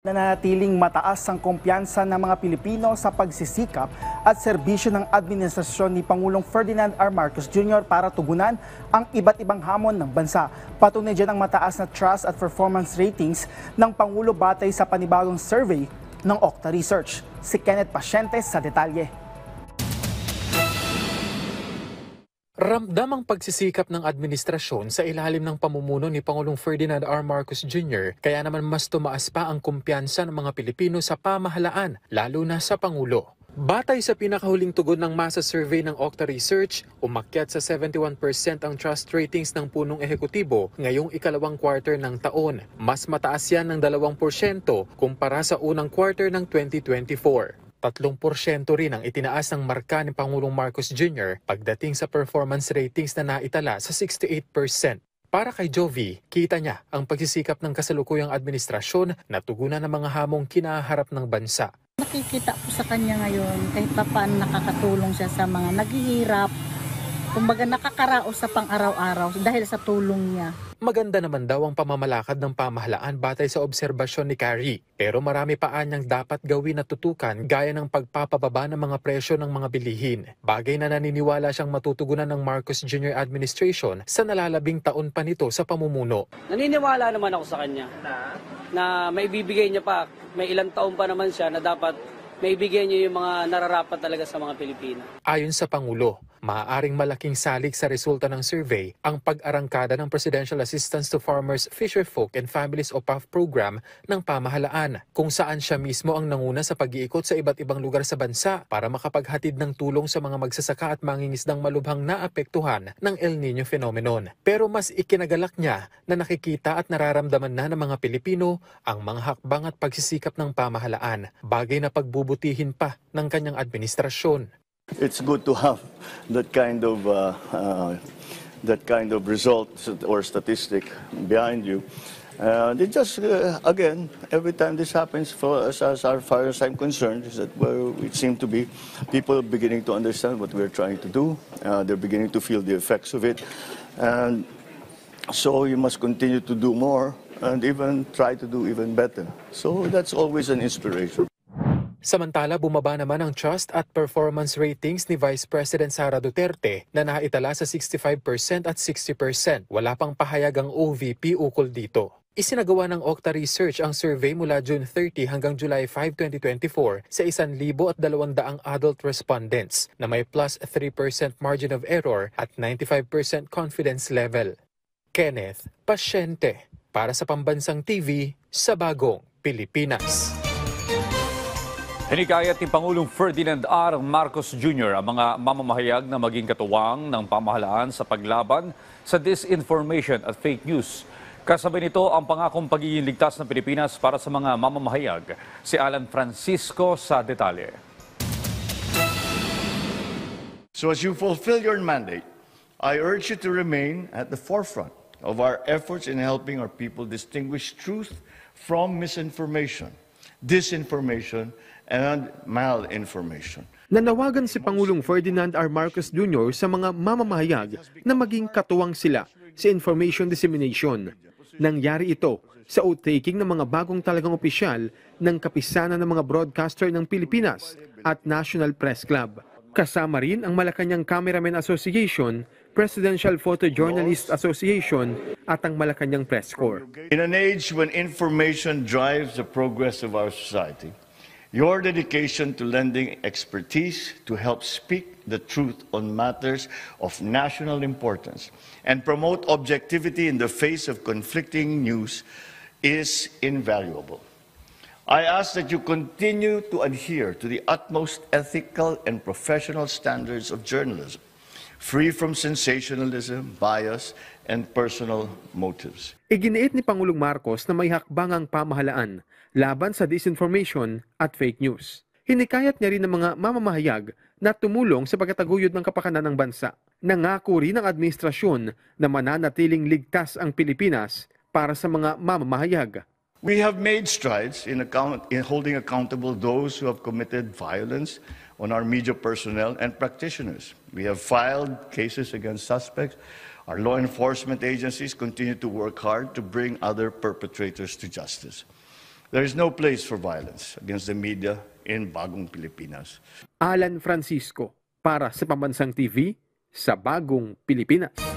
Nananatiling mataas ang kumpiyansa ng mga Pilipino sa pagsisikap at serbisyo ng administrasyon ni Pangulong Ferdinand R. Marcos Jr. para tugunan ang iba't ibang hamon ng bansa. Patunay dyan ang mataas na trust at performance ratings ng Pangulo batay sa panibagong survey ng Okta Research. Si Kenneth Pasyentes sa detalye. Ramdam ang pagsisikap ng administrasyon sa ilalim ng pamumuno ni Pangulong Ferdinand R. Marcos Jr. Kaya naman mas tumaas pa ang kumpiyansa ng mga Pilipino sa pamahalaan, lalo na sa Pangulo. Batay sa pinakahuling tugon ng masa survey ng Okta Research, umakyat sa 71% ang trust ratings ng punong ehekutibo ngayong ikalawang quarter ng taon. Mas mataas yan ng 2% kumpara sa unang quarter ng 2024. 3% rin ang itinaas ng marka ni Pangulong Marcos Jr. pagdating sa performance ratings na naitala sa 68%. Para kay Jovi, kita niya ang pagsisikap ng kasalukuyang administrasyon na tugunan ng mga hamong kinaharap ng bansa. Nakikita po sa kanya ngayon kahit pa paano nakakatulong siya sa mga naghihirap. Kumbaga nakakaraos sa pang-araw-araw dahil sa tulong niya. Maganda naman daw ang pamamalakad ng pamahalaan batay sa obserbasyon ni Carrie. Pero marami pa anyang dapat gawin at tutukan gaya ng pagpapababa ng mga presyo ng mga bilihin. Bagay na naniniwala siyang matutugunan ng Marcos Jr. administration sa nalalabing taon pa nito sa pamumuno. Naniniwala naman ako sa kanya na may bibigay niya pa, may ilang taon pa naman siya na dapat may bigyan niya yung mga nararapat talaga sa mga Pilipino. Ayon sa Pangulo, maaaring malaking salik sa resulta ng survey ang pag-arangkada ng Presidential Assistance to Farmers, Fisherfolk and Families o PAF program ng pamahalaan kung saan siya mismo ang nanguna sa pag-iikot sa iba't ibang lugar sa bansa para makapaghatid ng tulong sa mga magsasaka at mangingisdang malubhang naapektuhan ng El Nino phenomenon. Pero mas ikinagalak niya na nakikita at nararamdaman na ng mga Pilipino ang mga hakbang at pagsisikap ng pamahalaan, bagay na pagbubutihin pa ng kanyang administrasyon. It's good to have that kind of uh, uh, that kind of result or statistic behind you. And it just uh, again, every time this happens, for us as, as far as I'm concerned, is that well, it seems to be people beginning to understand what we're trying to do. Uh, they're beginning to feel the effects of it, and so you must continue to do more and even try to do even better. So that's always an inspiration. Samantala, bumaba naman ang trust at performance ratings ni Vice President Sara Duterte na naitala sa 65% at 60%. Wala pang pahayag ang OVP ukol dito. Isinagawa ng Okta Research ang survey mula June 30 hanggang July 5, 2024 sa 1,200 adult respondents na may plus 3% margin of error at 95% confidence level. Kenneth Pasyente para sa Pambansang TV sa Bagong Pilipinas. Hinikayat ni Pangulong Ferdinand R. Marcos Jr. ang mga mamamahayag na maging katuwang ng pamahalaan sa paglaban sa disinformation at fake news. Kasabay nito ang pangakong pagiging ligtas ng Pilipinas para sa mga mamamahayag. Si Alan Francisco sa detalye. So, as you fulfill your mandate, I urge you to remain at the forefront of our efforts in helping our people distinguish truth from misinformation, disinformation, and malinformation. Nanawagan si Pangulong Ferdinand R. Marcos Jr. sa mga mamamahayag na maging katuwang sila sa information dissemination. Nangyari ito sa outtaking ng mga bagong talagang opisyal ng kapisanan ng mga broadcaster ng Pilipinas at National Press Club. Kasama rin ang Malacanang Cameramen Association, Presidential Photojournalist Association at ang Malacanang Press Corps. In an age when information drives the progress of our society, your dedication to lending expertise to help speak the truth on matters of national importance and promote objectivity in the face of conflicting news is invaluable. I ask that you continue to adhere to the utmost ethical and professional standards of journalism, free from sensationalism, bias, and personal motives. Iginiit ni Pangulong Marcos na may hakbang ang pamahalaan laban sa disinformation at fake news. Hinikayat niya rin ng mga mamamahayag na tumulong sa pagkataguyod ng kapakanan ng bansa. Nangako rin ang administrasyon na mananatiling ligtas ang Pilipinas para sa mga mamamahayag. We have made strides in, account, in holding accountable those who have committed violence on our media personnel and practitioners. We have filed cases against suspects. Our law enforcement agencies continue to work hard to bring other perpetrators to justice. There is no place for violence against the media in Bagong Pilipinas. Alan Francisco para sa Pambansang TV sa Bagong Pilipinas.